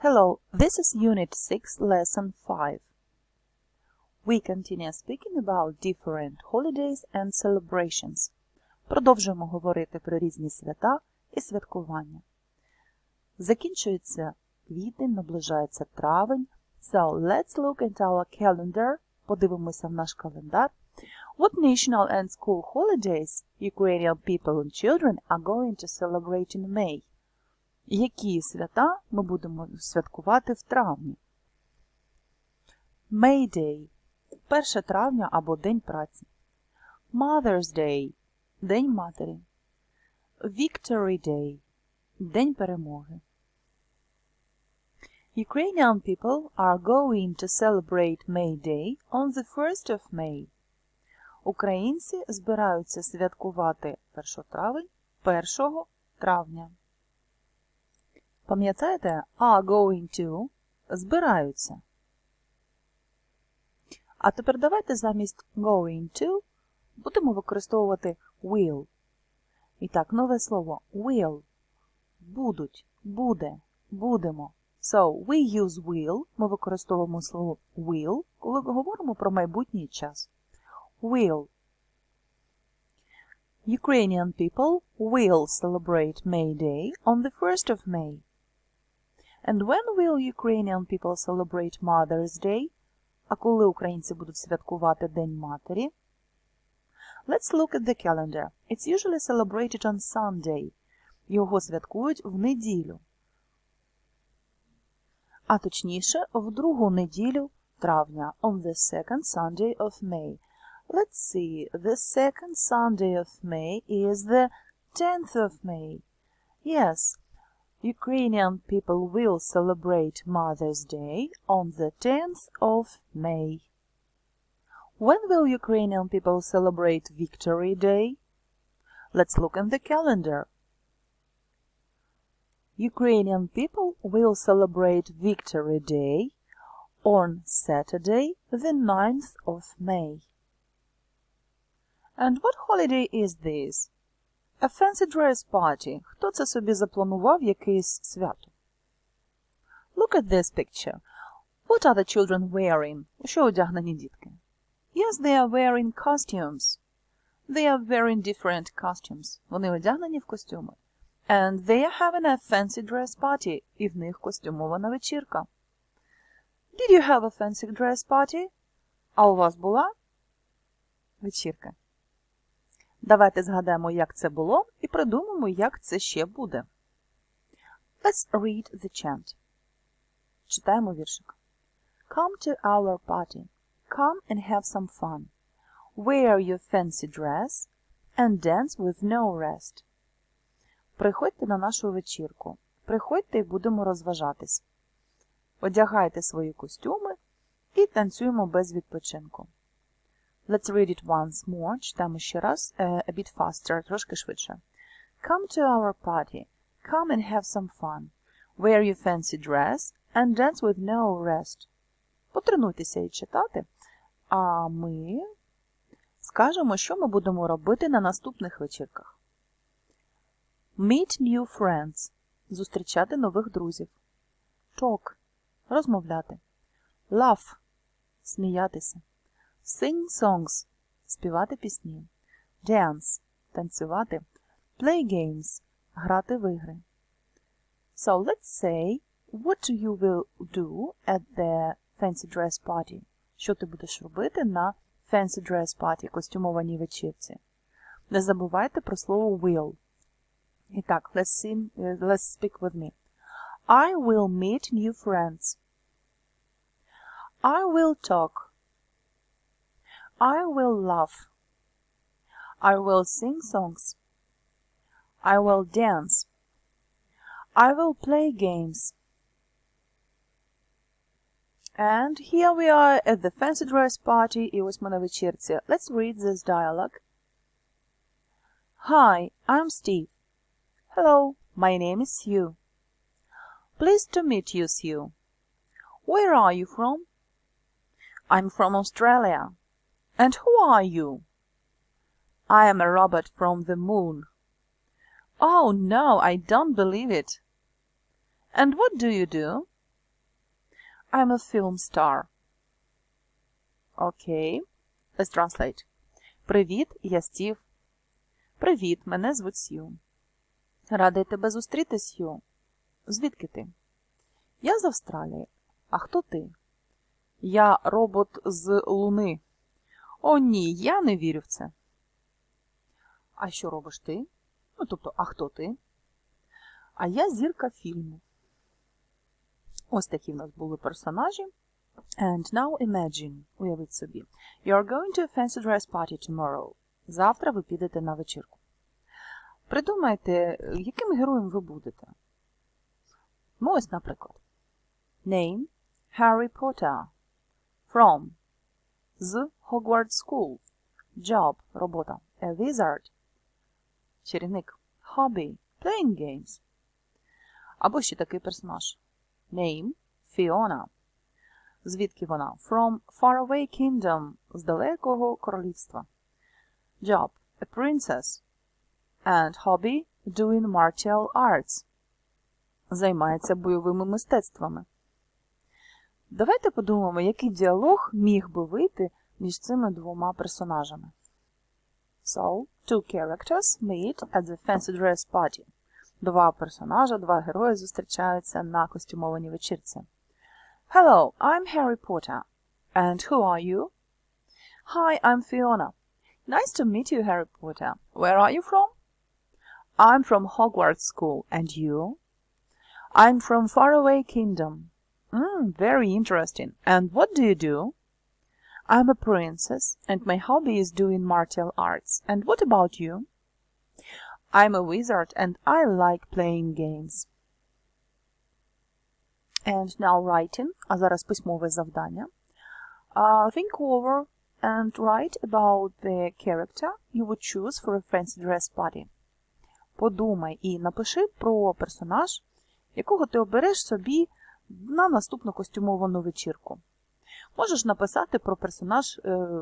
Hello, this is Unit 6, Lesson 5. We continue speaking about different holidays and celebrations. Продовжуємо говорити про різні свята і святкування. Закінчується квітень, наближається травень. So let's look at our calendar. Подивимося в наш календар. What national and school holidays Ukrainian people and children are going to celebrate in May? Які свята ми будемо святкувати в травні? May Day – 1 травня або День праці. Mother's Day – День матері. Victory Day – День перемоги. Ukrainian people are going to celebrate May Day on the 1st of May. Українці збираються святкувати 1 травень 1 травня. Пам'ятаєте, are going to збираються. А тепер давайте замість going to будемо використовувати will. І так, нове слово will. Будуть, буде, будемо. So, we use will. Ми використовуємо слово will, коли говоримо про майбутній час. Will. Ukrainian people will celebrate May Day on the 1st of May. And when will Ukrainian people celebrate Mother's Day? А коли українці будуть святкувати День матері? Let's look at the calendar. It's usually celebrated on Sunday. Його святкують в неділю. А точніше, в другу неділю травня, on the second Sunday of May. Let's see, the second Sunday of May is the 10th of May. Yes, Ukrainian people will celebrate Mother's Day on the 10th of May. When will Ukrainian people celebrate Victory Day? Let's look in the calendar. Ukrainian people will celebrate Victory Day on Saturday, the 9th of May. And what holiday is this? A fancy dress party. Хто це собі запланував якесь свято? Look at this picture. What are the children wearing? У що одягнені дітки? Yes, they are wearing costumes. They are wearing different costumes. Вони одягнені в костюми. And they are having a fancy dress party. І в них костюмована вечірка. Did you have a fancy dress party? А у вас була вечірка? Давайте згадаємо, як це було, і придумаємо, як це ще буде. Let's read the chant. Читаємо віршик. Come to our party. Come and have some fun. Wear your fancy dress and dance with no rest. Приходьте на нашу вечірку. Приходьте і будемо розважатись. Одягайте свої костюми і танцюємо без відпочинку. Let's read it once more. Читаємо ще раз. Uh, a bit faster, трошки швидше. Come to our party. Come and have some fun. Wear your fancy dress and dance with no rest. Потренуйтеся і читати. А ми скажемо, що ми будемо робити на наступних вечірках. Meet new friends. Зустрічати нових друзів. Talk. Розмовляти. Laugh. Сміятися. Sing songs – співати пісні. Dance – танцювати. Play games – грати в ігри. So let's say, what you will do at the fancy dress party. Що ти будеш робити на fancy dress party, костюмованій вечірці. Не забувайте про слово will. І так, let's, sing, let's speak with me. I will meet new friends. I will talk. I will laugh. I will sing songs. I will dance. I will play games. And here we are at the fancy dress party in Usmanovicirtsi. Let's read this dialogue. Hi, I'm Steve. Hello, my name is Sue. Pleased to meet you, Sue. Where are you from? I'm from Australia. And who are you? I am a robot from the moon. Oh, no, I don't believe it. And what do you do? I'm a film star. Окей. Let's translate. Привіт, я Стів. Привіт, мене звуть Сью. Радий тебе зустріти, Сью. Звідки ти? Я з Австралії. А хто ти? Я робот з Луни. О, ні, я не вірю в це. А що робиш ти? Ну, тобто, а хто ти? А я зірка фільму. Ось такі в нас були персонажі. And now imagine, уявіть собі, you are going to a fancy dress party tomorrow. Завтра ви підете на вечірку. Придумайте, яким героєм ви будете. Ну, ось, наприклад. Name Harry Potter. From з Hogwarts School. Job робота. A wizard. Чарівник. Hobby. Playing games. Або ще такий персонаж. Name Fiona. Звідки вона? From Faraway Kingdom. З далекого королівства. Job A princess. And hobby doing martial arts. Займається бойовими мистецтвами. Давайте подумаємо, який діалог міг би вийти між цими двома персонажами. So, two characters meet at the fancy dress party. Два персонажа, два герої зустрічаються на костюмованій вечірці. Hello, I'm Harry Potter. And who are you? Hi, I'm Fiona. Nice to meet you, Harry Potter. Where are you from? I'm from Hogwarts School. And you? I'm from Faraway Kingdom. Mm, very interesting. And what do you do? I'm a princess, and my hobby is doing martial arts. And what about you? I'm a wizard, and I like playing games. And now writing, а зараз письмове завдання. Uh, think over and write about the character you would choose for a fancy dress party. Подумай і напиши про персонаж, якого ти обереш собі на наступну костюмовану вечірку. Можеш написати про персонаж,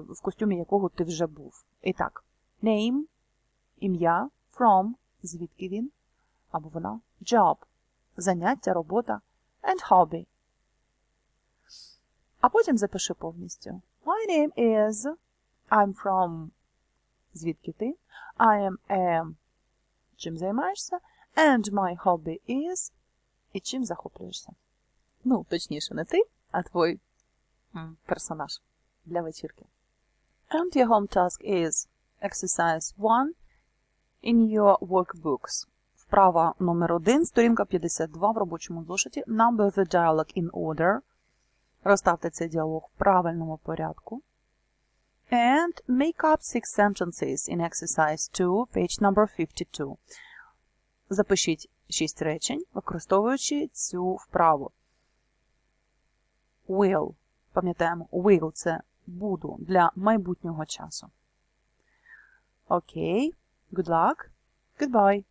в костюмі якого ти вже був. І так, name, ім'я, from, звідки він, або вона, job, заняття, робота, and hobby. А потім запиши повністю. My name is, I'm from, звідки ти, I am a, чим займаєшся, and my hobby is, і чим захоплюєшся. Ну, точніше, не ти, а твій персонаж для вечірки. And your home task is exercise 1 in your workbooks. Вправа номер 1, сторінка 52 в робочому зошиті. Number the dialogue in order. Розставте цей діалог в правильному порядку. And make up six sentences in exercise 2, page number 52. Запишіть 6 речень, використовуючи цю вправу. Will. Пам'ятаємо, will – це буду для майбутнього часу. Окей. Good luck. Goodbye.